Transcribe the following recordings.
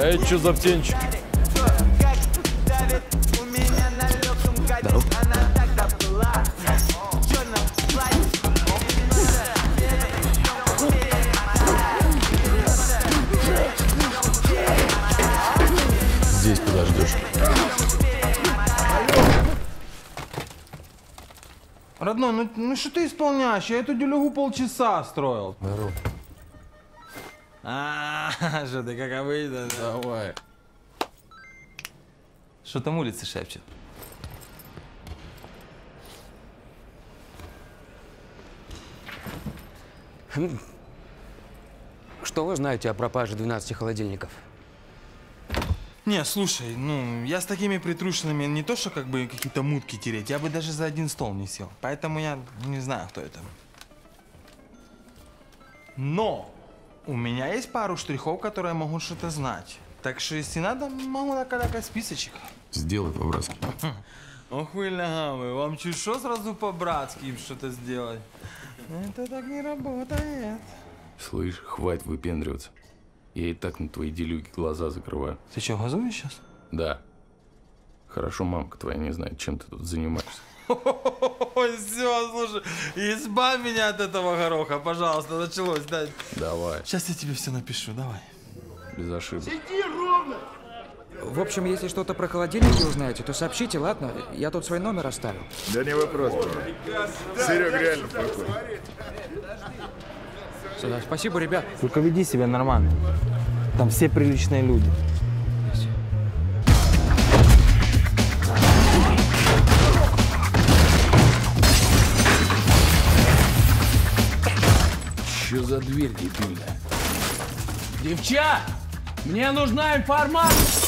Эй, что за птенчик? Здоров. Здесь подождешь. Родной, ну, ну что ты исполняешь? Я эту делюгу полчаса строил. Здорово. А, что ты как обычно. Давай. Что там улицы шепчет? Что вы знаете о пропаже 12 холодильников? Не, слушай, ну, я с такими притрушенными не то, что как бы какие-то мутки тереть, я бы даже за один стол не сел. Поэтому я не знаю, кто это. Но у меня есть пару штрихов, которые могут что-то знать. Так что, если надо, могу накатать списочек. Сделай по-братски. Ох вы лягавы, вам чуть что сразу по-братски им что-то сделать? Это так не работает. Слышь, хватит выпендриваться. Я и так на твои делюги глаза закрываю. Ты что, газуешь сейчас? Да. Хорошо, мамка твоя не знает, чем ты тут занимаешься. Все, слушай, избавь меня от этого гороха, пожалуйста, началось, да. Давай, Сейчас я тебе все напишу, давай. без ошибок. В общем, если что-то про холодильники узнаете, то сообщите, ладно? Я тут свой номер оставил. Да не вопрос, бро. Серега реально плохой. Спасибо, ребят. Только веди себя нормально. Там все приличные люди. Что за дверь дебильная? Девчат, мне нужна информация.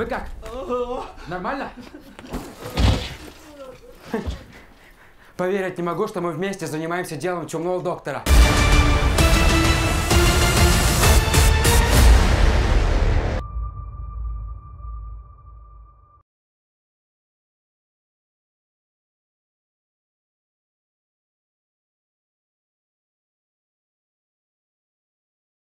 Вы как? Нормально? Поверить не могу, что мы вместе занимаемся делом чумного доктора.